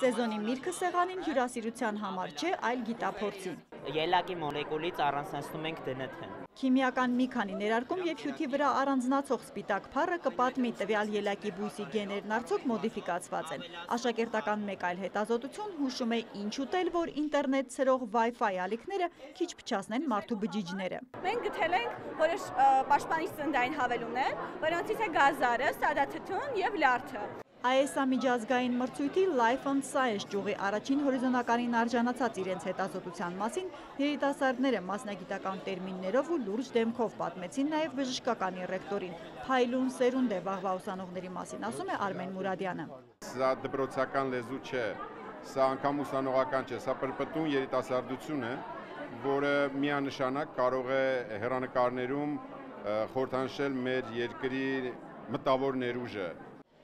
Սեզոնի միրգը սեղանին հյուրասիրության համար չէ, այլ գիտափորձի։ Ելակի մոլեկուլից առանձնացնում ենք դնթ-ն։ Քիմիական մի քանի ներարկում եւ հյութի վրա առանձնացող սպիտակ փառը կպատմի տվյալ ելակի բույսի գեներն արդյոք մոդիֆիկացված են։ Աշակերտական մեկ այլ հետազոտություն հուշում է ինչ ուտել, որ ինտերնետ ցրող Wi-Fi ալիքները քիչ փչացնեն մարդու բջիջները։ Մենք գտել ենք որոշ պաշտպանիչ ծննդային հավելումներ, որոնցից է գազարը, սադաթթուն եւ լյարդը։ ISA միջազգային մրցույթի Life and Science ճյուղի առաջին հորիզոնականին արժանացած իրենց հետազոտության մասին երիտասարդները մասնագիտական տերմիններով ու լուրջ դեմքով պատմեցին նաև բժշկականի ռեկտորին։ Փայլուն սերունդ է վաղվա ուսանողների մասին, ասում է Արմեն Մուրադյանը։ Սա դպրոցական լեզու չէ, սա անգամ ուսանողական չէ, սա պրպտուն երիտասարդություն է, որը միանշանակ կարող է հերանեկարներում խորհրդանշել մեր երկրի մտավոր ներուժը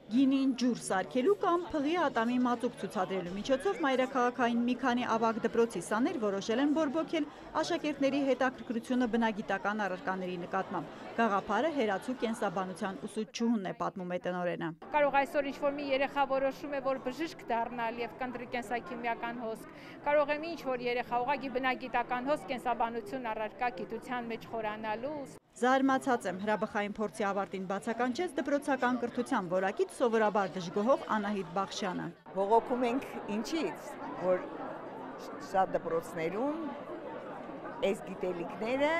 Գինին ջուր սարքելու կամ փղի ատամի մածուկ ցուցադրելու միջոցով մայրաքաղաքային մի քանի ավագ դպրոցի սաներ որոշել են բորբոքել աշակերտների հետաքրքրությունը բնագիտական առարկաների նկատմամբ։ Գաղափարը հերացու կենսաբանության ուսուցչուհունն է պատմում է տնորենը։ Կարող այսօր ինչ-որ մի երեխա որոշում է, որ բժիշկ դառնալ եւ կընտրի կենսաքիմիական հոսք։ Կարող է ինչ-որ երեխա ուղղակի բնագիտական հոսք կենսաբանություն առարկա գիտության մեջ խորանալու Զարմացած եմ հրաբխային փորձի ավարտին բացականչեց դպրոցական կրթության որակից սովորաբար դժգոհող Անահիտ Բախշյանը։ Բողոքում ենք ինչից, որ շատ դպրոցներում այս գիտելիքները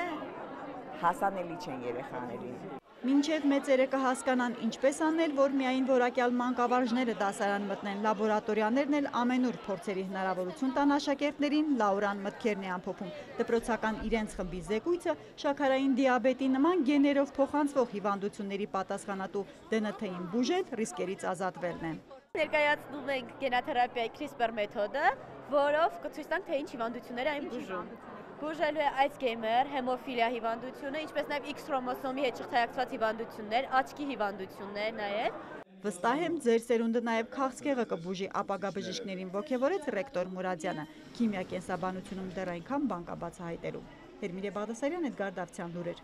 հասանելի չեն երեխաներին։ Մինչև մեծերը կհասկանան ինչպես անել, որ միայն որակյալ մանկավարժները դասարան մտնեն, լաբորատորիաներն էլ ամենուր փորձերի հնարավորություն տան աշակերտներին, Լաուրան մտքերն է ամփոփում։ Դպրոցական իրենց խմբի զեկույցը շաքարային դիաբետի նման գեներով փոխանցվող հիվանդությունների պատասխանատու ԴՆԹ-ին բուժել ռիսկերից ազատվելն է։ Ներկայացնում ենք գենաթերապիայի CRISPR մեթոդը, որով կցույց տանք թե ինչ հիվանդություններ այն բուժում բուժելու է Alzheimer, հեմոֆիլիա հիվանդությունը, ինչպես նաև X խրոմոսոմի հետ շղթայակցված հիվանդություններ, աչքի հիվանդություններ նաև։ Վստահ եմ, ձեր սերունդը նաև քաղցկեղը կբուժի ապագա բժիշկներին ողջևորեց ռեկտոր Մուրադյանը։ Քիմիա կենսաբանությունում դեռ այնքան բան կա բացահայտելու։ Հերմիրե Բաղդասարյան, Էդգար Դավթյան լուրեր։